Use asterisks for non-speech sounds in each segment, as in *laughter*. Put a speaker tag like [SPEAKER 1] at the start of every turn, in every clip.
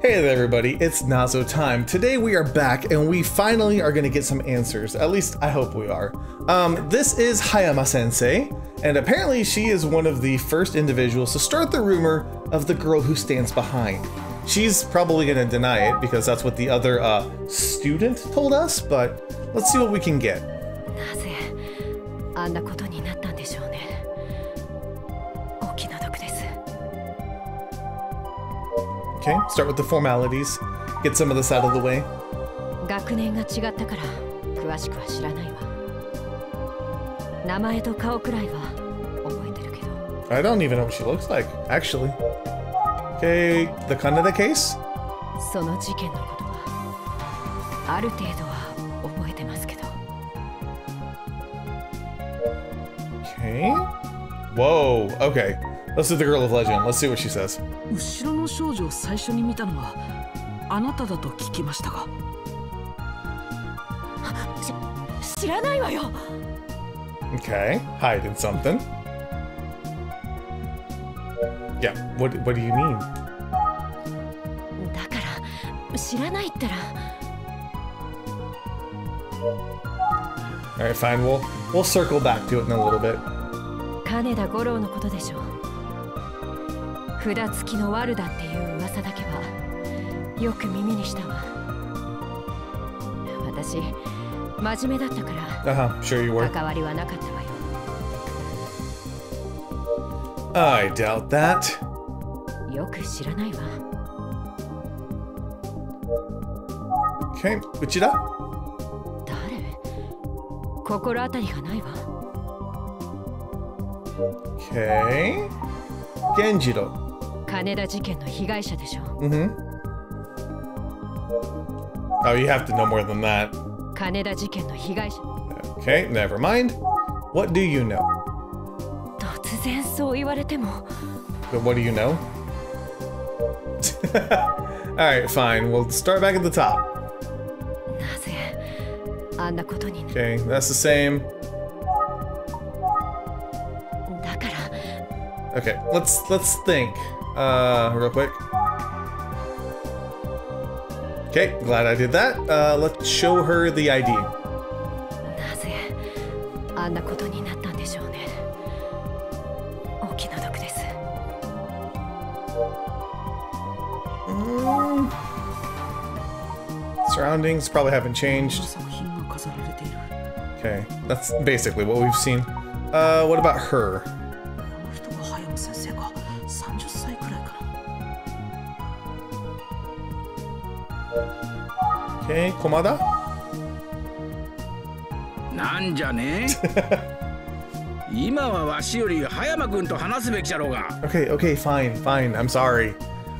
[SPEAKER 1] Hey there everybody, it's Nazo time. Today we are back and we finally are going to get some answers. At least I hope we are. Um, this is Hayama Sensei, and apparently she is one of the first individuals to start the rumor of the girl who stands behind. She's probably going to deny it because that's what the other uh, student told us, but let's see what we can get.
[SPEAKER 2] なぜあんなことに
[SPEAKER 1] Okay, start with the formalities. Get some of this out of the way.
[SPEAKER 2] 学年が違ったから詳しくは知らないわ名前と顔くらいは覚えてるけど
[SPEAKER 1] I don't even know what she looks like, actually. Okay, the Kaneda case?
[SPEAKER 2] その事件のことはある程度は覚えてますけど
[SPEAKER 1] Okay. Whoa, okay. Let's do the Girl of Legend. Let's see what she says.
[SPEAKER 3] 後ろの少女を最初に見たのはあなただと聞きましたが
[SPEAKER 2] 知らないわよ
[SPEAKER 1] Okay, hiding something. Yeah, what, what do you mean?
[SPEAKER 2] だから知らないったら
[SPEAKER 1] Alright, fine, we'll, we'll circle back to it in a little bit.
[SPEAKER 2] 金田五郎のことでしょう 札付きのワルだっていう噂だけはよく耳にしたわ私真面目だったから
[SPEAKER 1] Uh huh, sure.
[SPEAKER 2] 関わりはなかったわよ
[SPEAKER 1] I doubt that.
[SPEAKER 2] よく知らないわ
[SPEAKER 1] Okay, Uchida?
[SPEAKER 2] 誰？心当たりがないわ
[SPEAKER 1] Okay. Genjiro.
[SPEAKER 2] 金田事件の被害者でしょ
[SPEAKER 1] Mm hmm. Oh, you have to know more than that.
[SPEAKER 2] 金田事件の被害者
[SPEAKER 1] Okay, never mind. What do you know?
[SPEAKER 2] 突然そう言われても
[SPEAKER 1] But what do you know? Alright, fine. We'll start back at the top.
[SPEAKER 2] なぜあんなことに
[SPEAKER 1] Okay, that's the same.
[SPEAKER 2] だから
[SPEAKER 1] Okay, let's let's think. uh, real quick. Okay, glad I did that. Uh, let's show her the ID. Surroundings probably haven't changed. Okay, that's basically what we've seen. Uh, what about her? Okay, Komada?
[SPEAKER 4] Nan *laughs*
[SPEAKER 1] okay, okay, fine, fine. I'm sorry.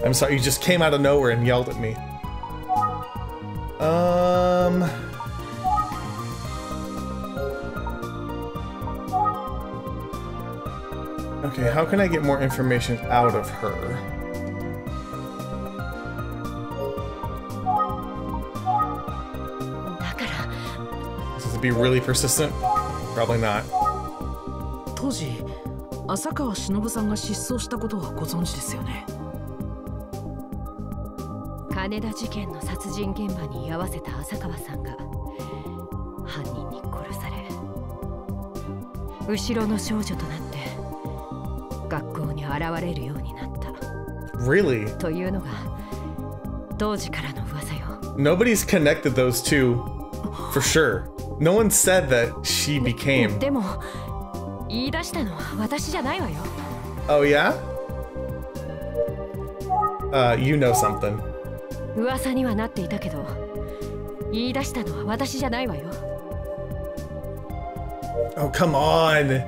[SPEAKER 1] I'm sorry. You just came out of nowhere and yelled at me. Um. Okay, how can I get more information out of her? Be really persistent? Probably not.
[SPEAKER 3] 当時浅川忍さんが失踪したことはご存知ですよね
[SPEAKER 2] 金田事件の殺人現場に居合わせた浅川さんが犯人に殺され後ろの少女となって学校に現れるようになった
[SPEAKER 1] Really?
[SPEAKER 2] というのが当時からの噂よ
[SPEAKER 1] Nobody's connected those two for sure. No one said that she became.
[SPEAKER 2] でも言い出したのは私じゃないわよ
[SPEAKER 1] Oh, yeah? Uh, you know something.
[SPEAKER 2] 噂にはなっていたけど言い出したのは私じゃないわよ
[SPEAKER 1] Oh, come on.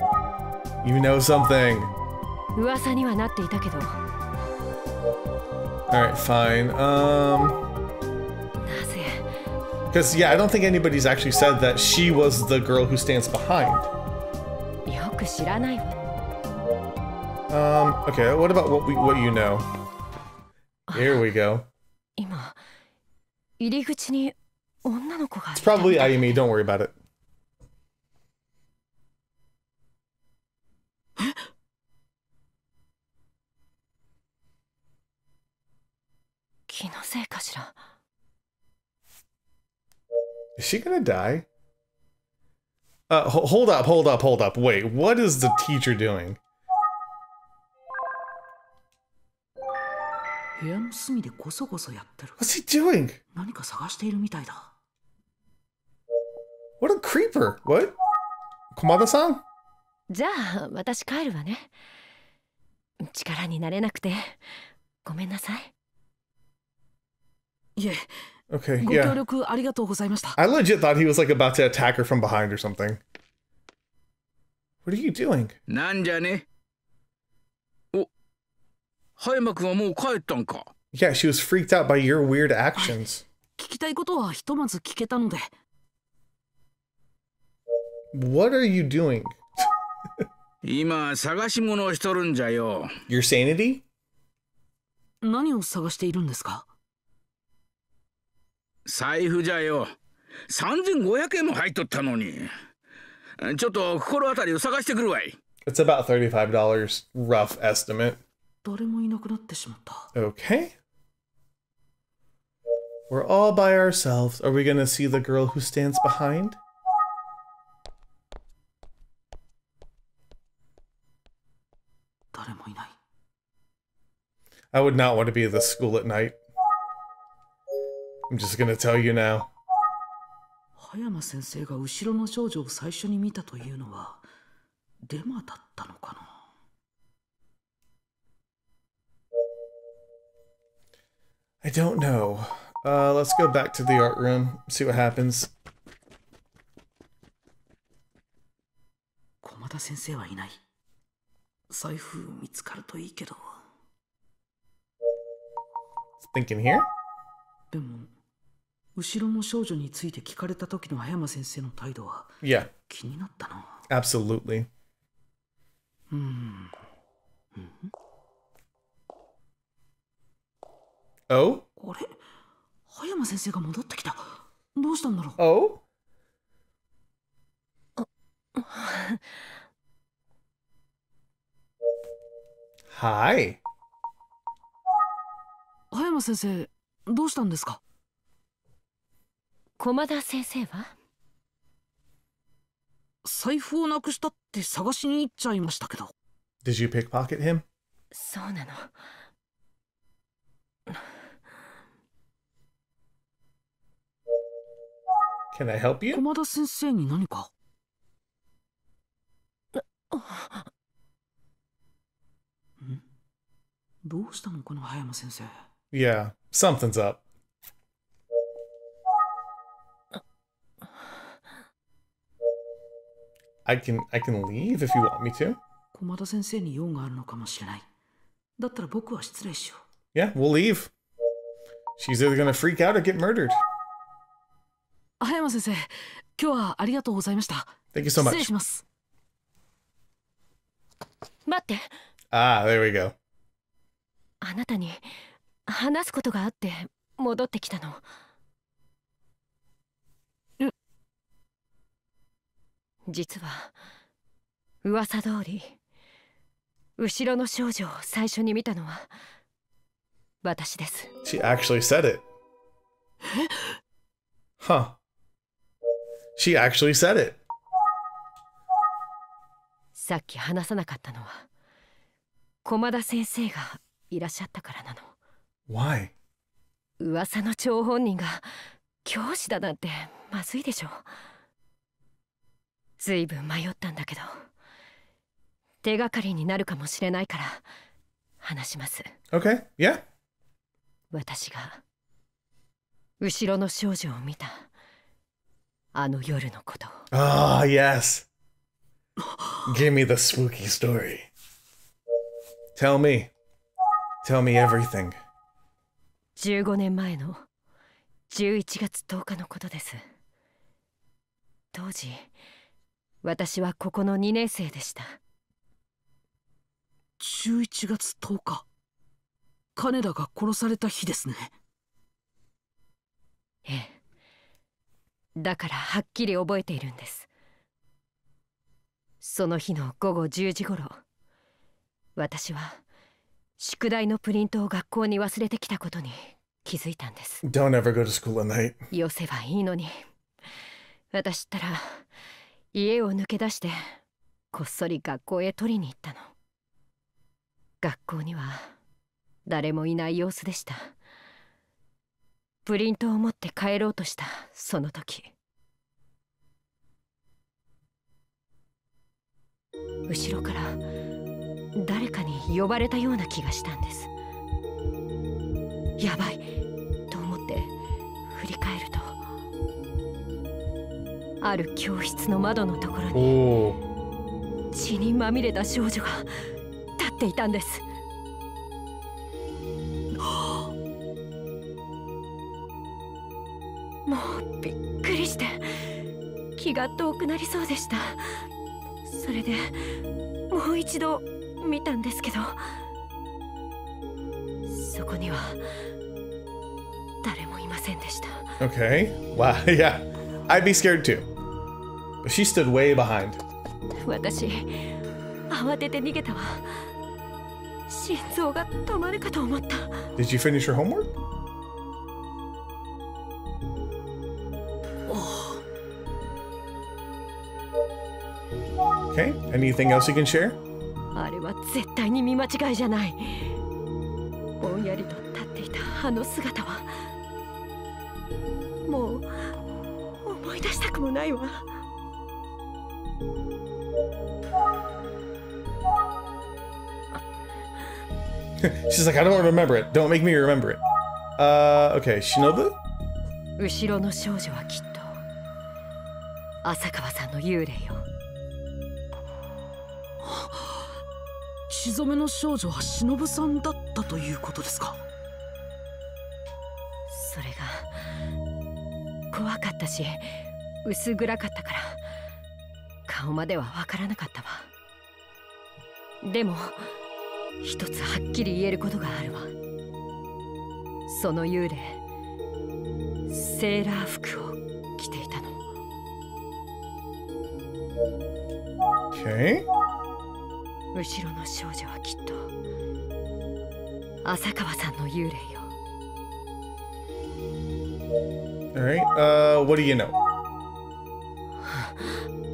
[SPEAKER 1] You know something.
[SPEAKER 2] 噂にはなっていたけど
[SPEAKER 1] Alright, fine. Um,
[SPEAKER 2] なぜ
[SPEAKER 1] because, yeah, I don't think anybody's actually said that she was the girl who stands behind. Um, okay, what about what we what you know? Here we go. It's probably Ayumi, don't worry about it. Is she gonna die? Uh, ho- hold up, hold up, hold up. Wait, what is the teacher doing?
[SPEAKER 3] 部屋の隅でゴソゴソやってる
[SPEAKER 1] What's he doing?
[SPEAKER 3] 何か探しているみたいだ
[SPEAKER 1] What a creeper! What? Komada-san?
[SPEAKER 2] じゃあ私帰るわね力になれなくてごめんなさい
[SPEAKER 3] いえ
[SPEAKER 1] Okay,
[SPEAKER 3] ご協
[SPEAKER 1] yeah.
[SPEAKER 3] 力ありがとうございました
[SPEAKER 1] I legit thought he was like about to attack her from behind or something. What are you doing?
[SPEAKER 4] なんじゃねお葉山くんはもう帰ったんか
[SPEAKER 1] Yeah, she was freaked out by your weird actions.
[SPEAKER 3] 聞きたいことはひとまず聞けたので
[SPEAKER 1] What are you doing? *laughs*
[SPEAKER 4] 今探し物をしとるんじゃよ
[SPEAKER 1] Your sanity?
[SPEAKER 3] 何を探しているんですか
[SPEAKER 4] 財布じゃよ3500円も入っとったのにちょっと心当たりを探してくるわい
[SPEAKER 1] It's about $35, rough estimate.
[SPEAKER 3] 誰もいなくなってしまった
[SPEAKER 1] Okay. We're all by ourselves. Are we gonna see the girl who stands behind?
[SPEAKER 3] 誰もいない
[SPEAKER 1] I would not want to be at this school at night. I'm just gonna tell you now.
[SPEAKER 3] 葉山先生が後ろの少女を最初に見たというのはデマだったのかな
[SPEAKER 1] I don't know. Uh, let's go back to the art room, see what happens.
[SPEAKER 3] 駒田先生はいない財布見つかるといいけど
[SPEAKER 1] Thinking here?
[SPEAKER 3] でも 後ろの少女について聞かれた時の葉山先生の態度は
[SPEAKER 1] Yeah,
[SPEAKER 3] 気になったな
[SPEAKER 1] absolutely.
[SPEAKER 3] うーん
[SPEAKER 1] Oh?
[SPEAKER 3] あれ？葉山先生が戻ってきたどうしたんだろう
[SPEAKER 1] ？Oh? Hi.
[SPEAKER 3] 葉山先生どうしたんですか？
[SPEAKER 2] 駒田先生は？
[SPEAKER 3] 財布をなくしたって探しに行っちゃいましたけど
[SPEAKER 1] Did you pickpocket him?
[SPEAKER 2] そうなの
[SPEAKER 1] Can I help you?
[SPEAKER 3] 駒田先生に何か？ん？どうしたのかな葉山先生
[SPEAKER 1] ？Yeah, something's up. I can I can leave if you want me to.
[SPEAKER 3] 駒田先生に用があるのかもしれないだったら僕は失礼しよ
[SPEAKER 1] Yeah, we'll leave. She's either gonna freak out or get murdered.
[SPEAKER 3] う葉山先生今日はありがとうございました
[SPEAKER 1] Thank you so
[SPEAKER 3] 失礼
[SPEAKER 1] much.
[SPEAKER 3] します
[SPEAKER 2] 待って
[SPEAKER 1] Ah, there we go.
[SPEAKER 2] あなたに話すことがあって戻ってきたの 実は噂通り後ろの少女を最初に見たのは私です
[SPEAKER 1] She actually said it. Huh. She actually said it.
[SPEAKER 2] さっき話さなかったのは駒田先生がいらっしゃったからなの
[SPEAKER 1] Why?
[SPEAKER 2] 噂の張本人が教師だなんてまずいでしょずいぶん迷ったんだけど手がかりになるかもしれないから話します
[SPEAKER 1] Okay. Yeah?
[SPEAKER 2] 私が後ろの少女を見たあの夜のことを
[SPEAKER 1] Ah, yes. Give me the spooky story. Tell me. Tell me everything.
[SPEAKER 2] 15年前の11月10日のことです当時私はここの2年生でした。
[SPEAKER 3] 11月10日。金田が殺された日ですね。
[SPEAKER 2] ええ。だからはっきり覚えているんです。その日の午後10時頃私は宿題のプリントを学校に忘れてきたことに気づいたんです。
[SPEAKER 1] Don't ever go to school at night.
[SPEAKER 2] よせばいいのに。私ったら家を抜け出してこっそり学校へ取りに行ったの。学校には誰もいない様子でした。プリントを持って帰ろうとしたその時。後ろから誰かに呼ばれたような気がしたんです。やばいと思って振り返るとある教室の窓のところに
[SPEAKER 1] Oh.
[SPEAKER 2] 血にまみれた少女が立っていたんです *gasps* もうびっくりして気が遠くなりそうでしたそれでもう一度見たんですけどそこには誰もいませんでした
[SPEAKER 1] Okay. Wow. *laughs* Yeah. I'd be scared too. But she stood way behind.
[SPEAKER 2] 私慌てて逃げたわ心臓が止まるかと思った
[SPEAKER 1] Did you finish your homework? Okay. Anything else you can share?
[SPEAKER 2] あれは絶対に見間違いじゃないぼんやりと立っていたあの姿はもう思い出したくもないわ
[SPEAKER 1] She's like, I don't remember it. Don't make me remember it. Uh, okay. Shinobu?
[SPEAKER 2] 後ろの少女はきっと浅川さんの幽霊よ
[SPEAKER 3] 血染めの少女は忍さんだったということですか
[SPEAKER 2] それが怖かったし薄暗かったから顔まではわからなかったわでも一つはっきり言えることがあるわその幽霊セーラー服を着ていたの
[SPEAKER 1] Okay.
[SPEAKER 2] 後ろの少女はきっと浅川さんの幽霊よ
[SPEAKER 1] All right. Uh, what do you know?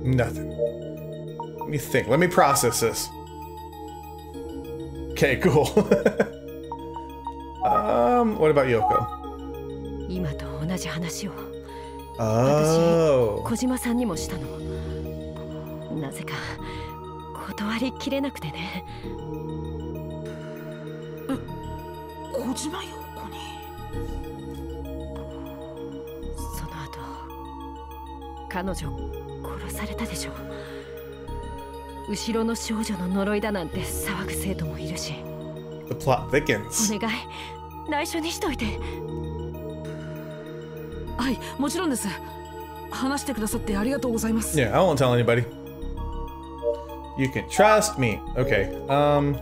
[SPEAKER 1] Nothing. Let me think. Let me process this. Okay, cool. um, what about Yoko?
[SPEAKER 2] 今と同じ話を
[SPEAKER 1] Oh.
[SPEAKER 2] 小島さんにもしたのなぜか断りきれなくてね
[SPEAKER 3] 小島陽子に
[SPEAKER 2] その後彼女殺されたでしょ後ろの少女の呪いだなんて騒ぐ生徒もいるし
[SPEAKER 1] The plot thickens.
[SPEAKER 2] お願い内緒にしといて
[SPEAKER 3] はいもちろんです話してくださってありがとうございます
[SPEAKER 1] Yeah, I won't tell anybody. You can trust me. Okay. Um.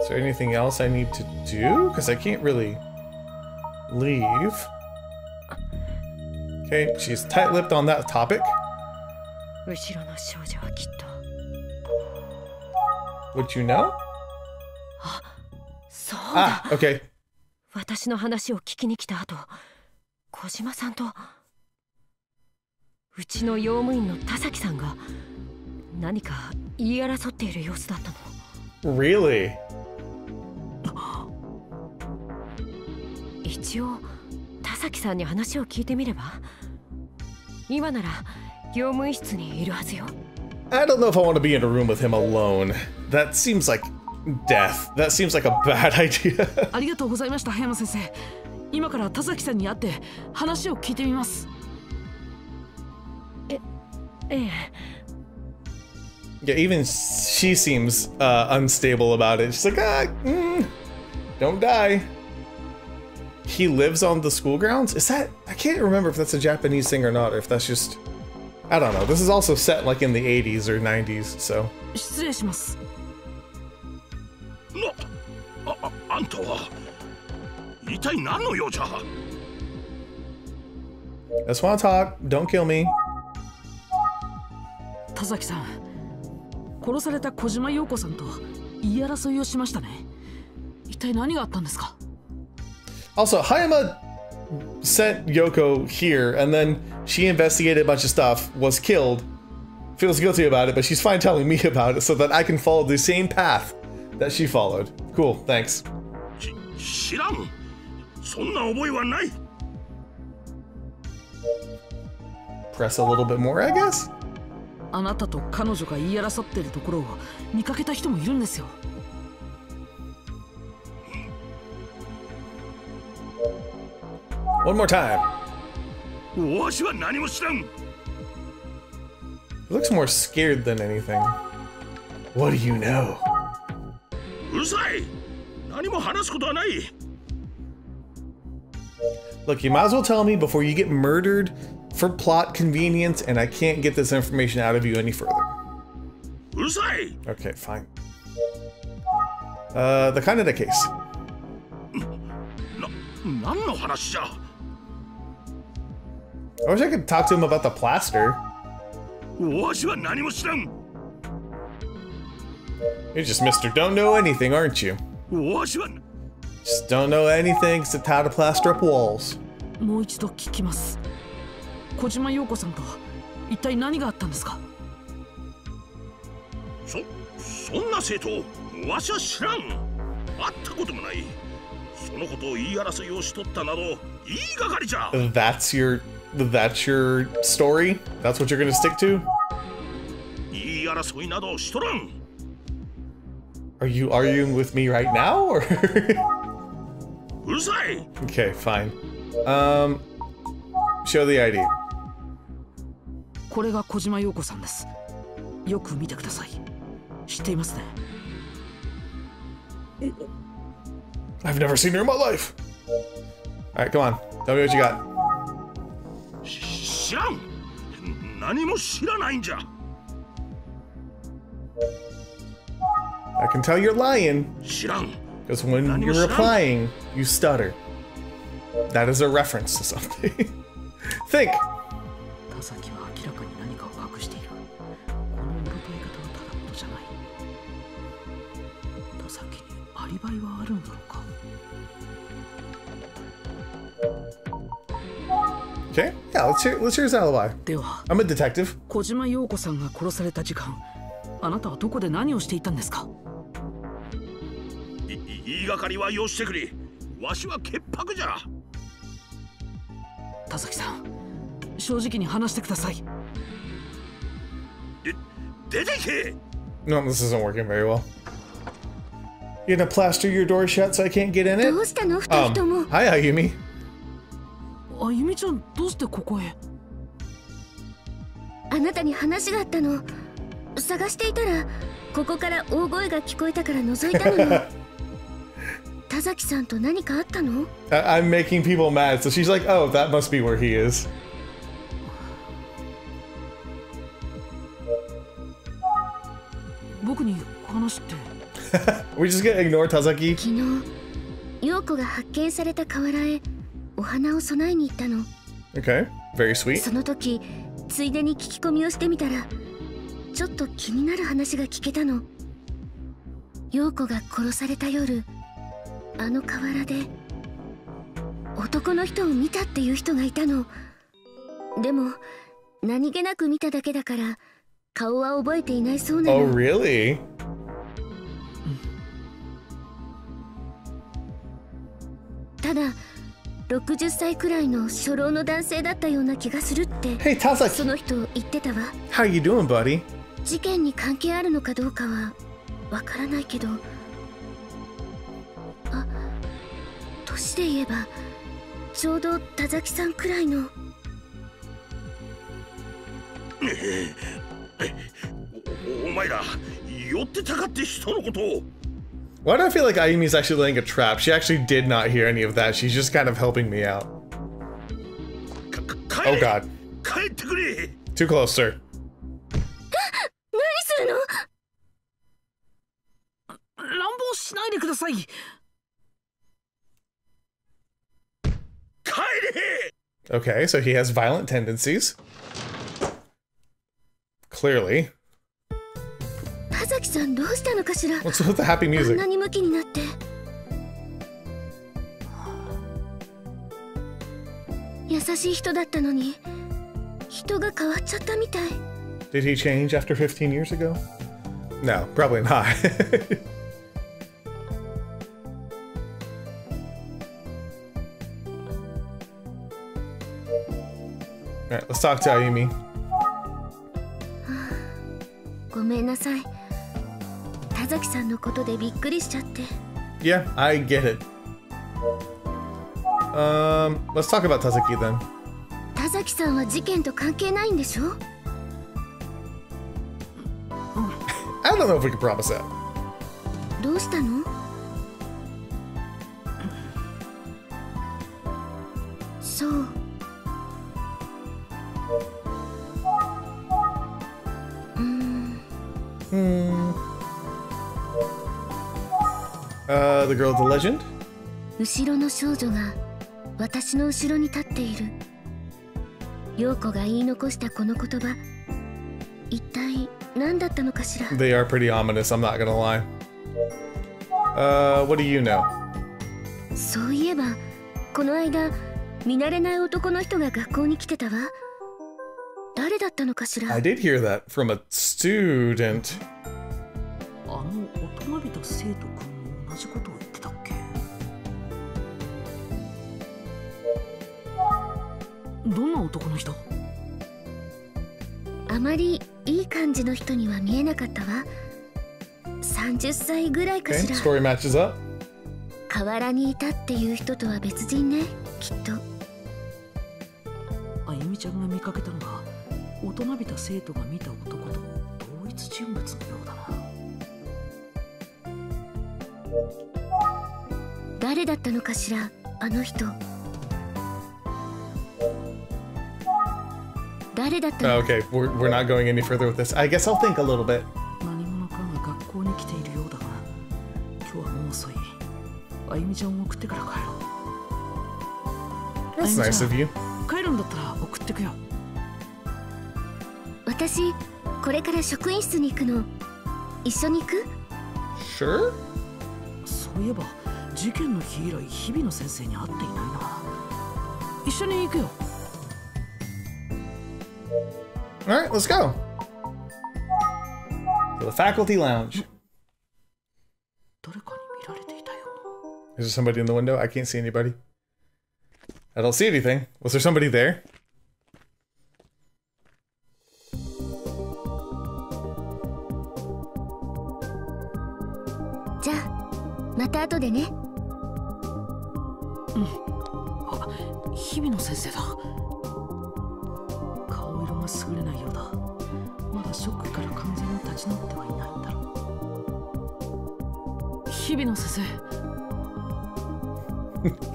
[SPEAKER 1] Is there anything else I need to do? Because I can't really leave. Okay, she's tight-lipped on that topic.
[SPEAKER 2] 後ろの少女はきっと
[SPEAKER 1] Would you know?
[SPEAKER 2] そうだ
[SPEAKER 1] Ah, okay.
[SPEAKER 2] 私の話を聞きに来た後小島さんとうちの用務員の田崎さんが何か言い争っている様子だったの
[SPEAKER 1] Really?
[SPEAKER 2] 一応田崎さんに話を聞いてみれば？今なら 用務員室にいるはずよ
[SPEAKER 1] I don't know if I want to be in a room with him alone. That seems like death. That seems like a bad idea. *laughs*
[SPEAKER 3] ありがとうございました葉山先生今から田崎さんに会って話を聞いてみます
[SPEAKER 2] ええ
[SPEAKER 1] Yeah, even she seems uh, unstable about it. She's like, ah, mm, don't die. He lives on the school grounds? Is that. I can't remember if that's a Japanese thing or not, or if that's just. I don't know. This is also set like in the 80s or 90s, so.
[SPEAKER 3] 失礼します
[SPEAKER 4] なあああんたは一体何の用じゃ
[SPEAKER 1] Just wanna talk. Don't kill me.
[SPEAKER 3] 田崎さん殺された小島陽子さんと言い争いをしましたね一 体何があったんですか
[SPEAKER 1] Also, Hayama sent Yoko here, and then she investigated a bunch of stuff, was killed, feels guilty about it, but she's fine telling me *laughs* about it so that I can follow the same path that she followed. Cool, thanks.
[SPEAKER 4] し知らんそんな覚えはない
[SPEAKER 1] Press a little bit more, I guess?
[SPEAKER 3] あなたと彼女が言い争ってるところを見かけた人もいるんですよ
[SPEAKER 1] One more time. He looks more scared than anything. What do you know? Look, you might as well tell me before you get murdered for plot convenience, and I can't get this information out of you any further. Okay, fine. Uh, the Kaneda case. *laughs*
[SPEAKER 4] な何の話じゃ
[SPEAKER 1] I wish I could talk to him about the plaster.
[SPEAKER 4] わしは何も知らん
[SPEAKER 1] You're just Mr. Don't Know Anything, aren't you?
[SPEAKER 4] わしは
[SPEAKER 1] Just don't know anything except how to plaster up walls.
[SPEAKER 3] もう一度聞きます小島陽子さんと一体何があったんですか
[SPEAKER 4] そそんな生徒わしは知らん会ったこともないそのことを言い争いをしとったなど言いがかりじゃ
[SPEAKER 1] That's your that's your story? That's what you're gonna stick to?
[SPEAKER 4] 言い争いなどしとらん
[SPEAKER 1] Are you arguing with me right now? Or *laughs*
[SPEAKER 4] うるさい
[SPEAKER 1] Okay, fine. Um show the ID.
[SPEAKER 3] これが小島陽子さんですよく見てください知っていますね
[SPEAKER 1] I've never seen her in my life. Alright, come on. Tell me what you got.
[SPEAKER 4] し知らん何も知らないんじゃ
[SPEAKER 1] I can tell you're lying
[SPEAKER 4] 知らん
[SPEAKER 1] because when
[SPEAKER 4] Nani
[SPEAKER 1] you're
[SPEAKER 4] mo siya.
[SPEAKER 1] replying, you stutter. That is a reference to something. *laughs* Think. Yeah, let's hear let's hear his alibi.
[SPEAKER 3] では
[SPEAKER 1] I'm a detective.
[SPEAKER 3] 小島陽子さんが殺された時間あなたはどこで何をしていたんですか
[SPEAKER 4] いい言いがかりはよしてくれわしは潔白じゃ
[SPEAKER 3] 田崎さん正直に話してください
[SPEAKER 4] で出てけ
[SPEAKER 1] No, this isn't working very well. You gonna plaster your door shut so I can't get in it?
[SPEAKER 5] どうしたの二人とも
[SPEAKER 1] Um, hi, Ayumi.
[SPEAKER 3] あゆみちゃんどうしてここへ？
[SPEAKER 5] あなたに話があったの探していたらここから大声が聞こえたから覗いたのよ *laughs* 田崎さんと何かあったの
[SPEAKER 1] ？I'm making people mad, so she's like, "Oh, that must be where he is."
[SPEAKER 3] 僕に話って
[SPEAKER 1] We just gonna ignore Tazaki.
[SPEAKER 5] 昨日陽子が発見された河原へお花を供えに行ったの
[SPEAKER 1] Okay, very sweet.
[SPEAKER 5] その時ついでに聞き込みをしてみたらちょっと気になる話が聞けたの陽子が殺された夜あの河原で男の人を見たっていう人がいたのでも何気なく見ただけだから顔は覚えていないそうな
[SPEAKER 1] Oh,
[SPEAKER 5] の
[SPEAKER 1] really?
[SPEAKER 5] ただ60歳くらいの初老の男性だったような気がするって。
[SPEAKER 1] Hey,
[SPEAKER 5] そ
[SPEAKER 1] Tazaki.
[SPEAKER 5] の人言ってたわ。
[SPEAKER 1] How you doing, buddy?
[SPEAKER 5] 事件に関係あるのかどうかはわからないけど。あ年で言えばちょうど田崎さんくらいの。*laughs*
[SPEAKER 4] おお前ら寄ってたかって人のことを
[SPEAKER 1] Why do I feel like Ayumi's actually laying a trap? She actually did not hear any of that. She's just kind of helping me out. Oh god. Too close, sir. *gasps* Okay, so he has violent tendencies. Clearly.
[SPEAKER 5] 崎さんどうしたのかしら
[SPEAKER 1] What's with the happy
[SPEAKER 5] music? こ
[SPEAKER 1] ん
[SPEAKER 5] なにムキになって優しい人だったのに人が変わっちゃったみたい
[SPEAKER 1] Did he change after 15 years ago? No, probably not. Alright, let's talk to Ayumi.
[SPEAKER 5] ごめんなさい。崎さんのことでびっくりしちゃって
[SPEAKER 1] Yeah, I get it. Um, let's talk about Tazaki then.
[SPEAKER 5] 田崎さんは事件と関係ないんでしょ
[SPEAKER 1] I don't know if we can promise that.
[SPEAKER 5] どうしたのそううーん
[SPEAKER 1] Uh, the girl with the legend?
[SPEAKER 5] 後ろの少女が私の後ろに立っている陽子が言い残したこの言葉一体何だったのかしら
[SPEAKER 1] They are pretty ominous, I'm not gonna lie. Uh, what do you know?
[SPEAKER 5] そういえばこの間見慣れない男の人が学校に来てたわ誰だったのかしら
[SPEAKER 1] I did hear that from a student.
[SPEAKER 3] あ
[SPEAKER 5] まりいい感じの人には見えなかったわ。30歳ぐらいか
[SPEAKER 1] Okay,
[SPEAKER 5] しら。
[SPEAKER 1] Story matches up.
[SPEAKER 5] 河原にいたっていう人とは別人ねきっと。
[SPEAKER 3] あゆみちゃんが見かけたのが大人びた生徒が見た男と同一人物のようだな。
[SPEAKER 5] 誰だったのかしらあの人
[SPEAKER 1] Okay, we're, we're not going any further with this. I guess I'll think a little bit. That's nice of you.
[SPEAKER 3] 帰るんだったら送ってくよ
[SPEAKER 5] 私これから職員室に行くの一緒に行く
[SPEAKER 1] Sure?
[SPEAKER 3] そういえば事件の日以来日比野先生に会っていないな一緒に行くよ
[SPEAKER 1] Alright, let's go. To the faculty lounge.
[SPEAKER 3] 誰かに見られていたような
[SPEAKER 1] Is there somebody in the window? I can't see anybody. I don't see anything. Was there somebody there?
[SPEAKER 5] じゃあまた後でね
[SPEAKER 3] あ日々の先生だ顔色が 優れないようだまだショックから完全に立ち直ってはいないんだろう日々の先生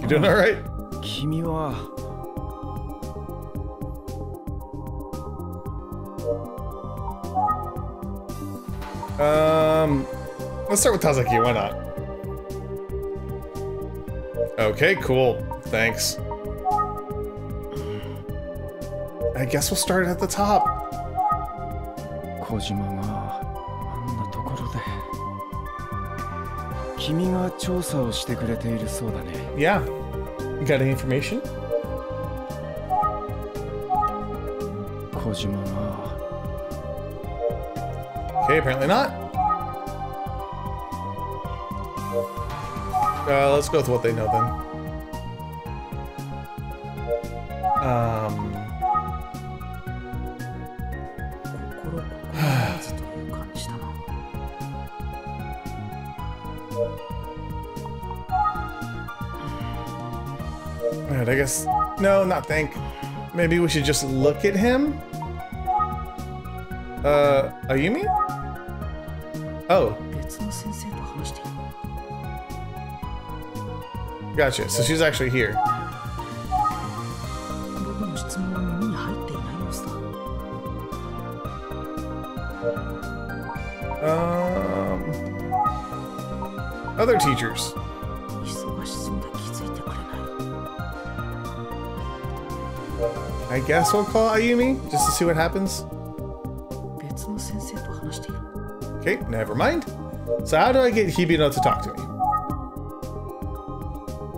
[SPEAKER 1] You doing alright?
[SPEAKER 6] 君は
[SPEAKER 1] Um, let's start with Tazaki. Why not? Okay, cool. Thanks. I guess we'll start at the top.
[SPEAKER 6] 小島があんなところで君が調査をしてくれているそうだね
[SPEAKER 1] Yeah. You got any information?
[SPEAKER 6] 小島が
[SPEAKER 1] Okay, apparently not. Uh, let's go with what they know then. Um, guess... No, not think. Maybe we should just look at him? Uh, Ayumi? Oh. Gotcha, so she's actually here. I guess we'll call Ayumi, just to see what happens. Okay, never mind. So how do I get Hibino to talk to me?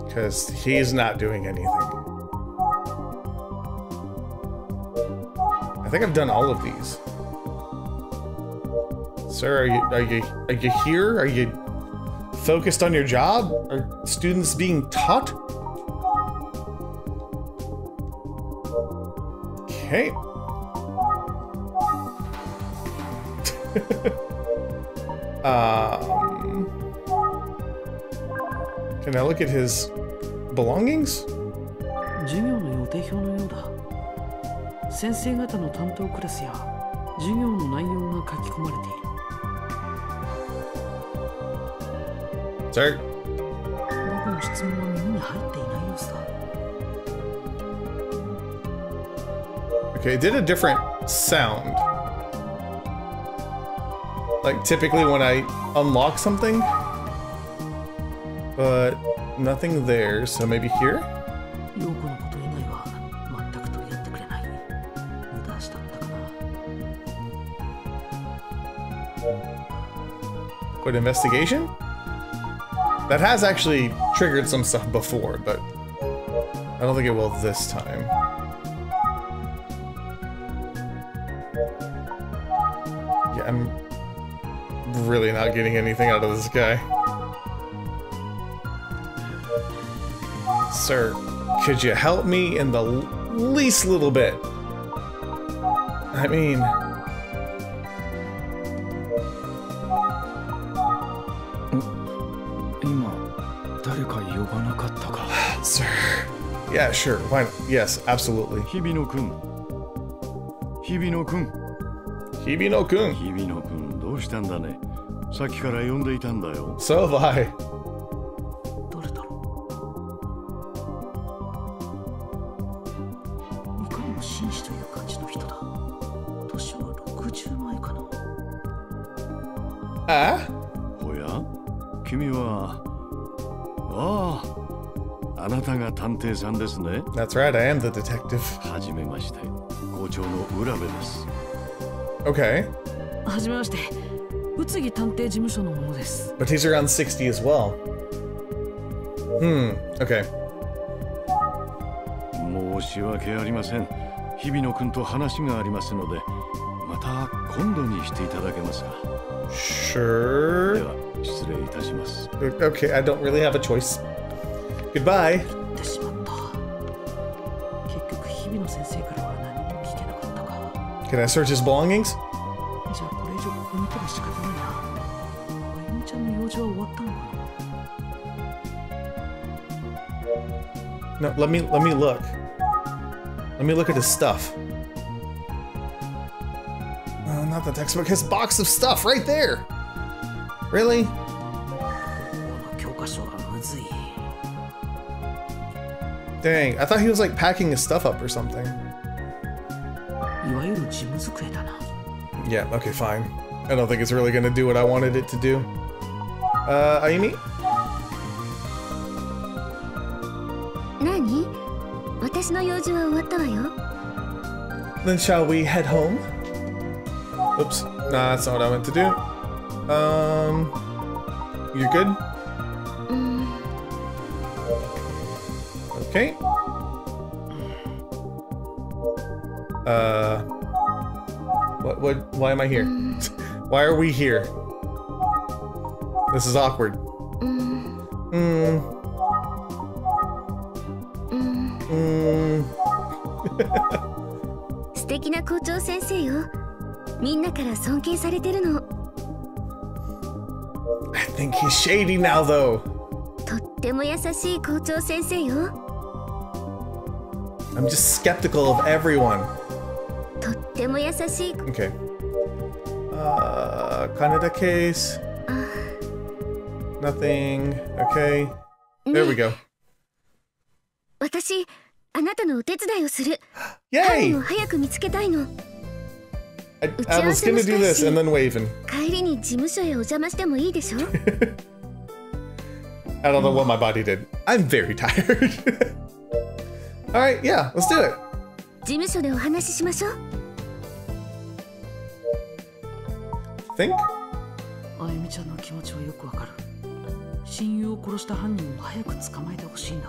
[SPEAKER 1] Because he's not doing anything. I think I've done all of these. Sir, are you are you are you here? Are you focused on your job? Are students being taught? Okay. um, can I look at his belongings?
[SPEAKER 3] 授業の予定表のようだ先生方の担当クラスや授業の内容が書き込まれている
[SPEAKER 1] Sir, Okay, it did a different sound. Like, typically when I unlock something. But nothing there, so maybe here? What, investigation? That has actually triggered some stuff before, but I don't think it will this time. really not getting anything out of this guy. Sir, could you help me in the least little bit? I mean... Sir. Yeah, sure. Why not? Yes, absolutely.
[SPEAKER 7] 日比野くん日比野くん
[SPEAKER 1] Hibino-kun.
[SPEAKER 7] 日比野くんどうしたんだね さっきから呼んでいたんだよ。
[SPEAKER 1] So have I.
[SPEAKER 3] どれだろう。いかにも紳士という感じの人だ。年は60前かな。
[SPEAKER 1] Ah?
[SPEAKER 7] おや？君はあああなたが探偵さんですね。
[SPEAKER 1] That's right, I am the detective.
[SPEAKER 7] はじめまして。校長の浦部です。
[SPEAKER 1] Okay.
[SPEAKER 3] はじめまして
[SPEAKER 1] But he's around 60 as well. Hmm, okay.
[SPEAKER 7] 申し訳ありません日比野くんと話がありますのでまた今度にしていただけますかで
[SPEAKER 1] Sure.
[SPEAKER 7] は失礼いたします
[SPEAKER 1] Okay, I don't really have a choice. Goodbye.
[SPEAKER 3] 言ってしまった結局日比野先生からは何も聞けなかったか
[SPEAKER 1] Can I search his belongings?
[SPEAKER 3] じゃあこれ以上ここにいても仕方ないなあゆみちゃんの用事は終わったのかな
[SPEAKER 1] No, let me let me look. Let me look at his stuff. Oh, not the textbook. His box of stuff right there. Really?
[SPEAKER 3] この教科書はむずい
[SPEAKER 1] Dang, I thought he was like packing his stuff up or something.
[SPEAKER 3] いわゆる事務机だな
[SPEAKER 1] Yeah, okay, fine. I don't think it's really gonna do what I wanted it to do. Uh, Ayumi? Then shall we head home? Oops. Nah, that's not what I meant to do. Um... You're good?
[SPEAKER 5] Mm.
[SPEAKER 1] Okay. Uh... What, what, why am I here? Mm. why are we here? This is awkward.
[SPEAKER 5] うーん
[SPEAKER 1] Hmm.
[SPEAKER 5] うーん
[SPEAKER 1] Hmm. *laughs*
[SPEAKER 5] 素敵な校長先生よみんなから尊敬されてるの
[SPEAKER 1] I think he's shady now, though.
[SPEAKER 5] とっても優しい校長先生よ
[SPEAKER 1] I'm just skeptical of everyone.
[SPEAKER 5] とっても優しい
[SPEAKER 1] Okay. Uh, Kaneda case. *sighs* Nothing. Okay. There we go.
[SPEAKER 5] 私、あなたのお手伝いをする。
[SPEAKER 1] Yay!
[SPEAKER 5] を早く見つけたいの。
[SPEAKER 1] I, I was gonna do this and then waving.
[SPEAKER 5] 帰りに事務所へお邪魔してもいいでしょ *laughs*
[SPEAKER 1] I don't know what my body did. I'm very tired. *laughs* Alright, yeah, let's do it.
[SPEAKER 5] 事務所でお話ししましょう。
[SPEAKER 1] Think?
[SPEAKER 3] あゆみちゃんの気持ちはよくわかる親友を殺した犯人を早く捕まえてほしいんだ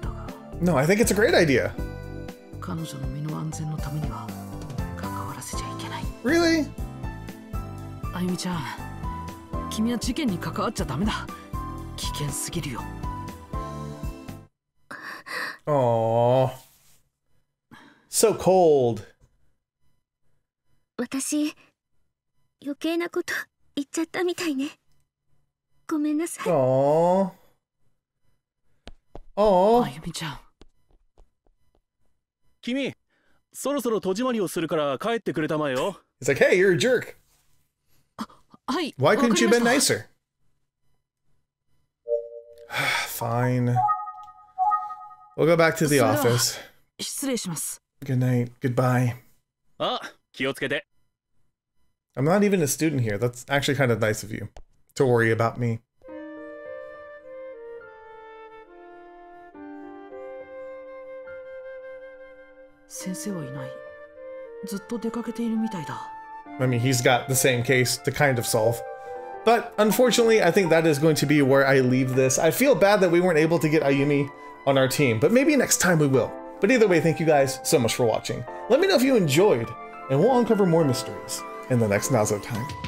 [SPEAKER 3] だが
[SPEAKER 1] No, I think it's a great idea.
[SPEAKER 3] 彼女の身の安全のためには
[SPEAKER 1] Really?
[SPEAKER 3] あゆみちゃん君は事件に関わっちゃダメだ危険すぎるよ
[SPEAKER 1] Aww. So cold.
[SPEAKER 5] 私 余計なこと言っちゃったみたいねごめんなさい
[SPEAKER 1] Aww.
[SPEAKER 3] あ
[SPEAKER 1] Aww.
[SPEAKER 3] ゆみちゃん
[SPEAKER 8] 君そろそろ戸締まりをするから帰ってくれたまえよ
[SPEAKER 1] He's like, hey, you're a jerk.
[SPEAKER 3] はい
[SPEAKER 1] Why couldn't
[SPEAKER 3] り
[SPEAKER 1] you
[SPEAKER 3] ま
[SPEAKER 1] been nicer? Fine. We'll go back to the office.
[SPEAKER 3] 失礼します
[SPEAKER 1] Good night. Goodbye.
[SPEAKER 8] あ気をつけて
[SPEAKER 1] I'm not even a student here. That's actually kind of nice of you to worry about me. I mean, he's got the same case to kind of solve. But unfortunately, I think that is going to be where I leave this. I feel bad that we weren't able to get Ayumi on our team, but maybe next time we will. But either way, thank you guys so much for watching. Let me know if you enjoyed, and we'll uncover more mysteries in the next Nazotime.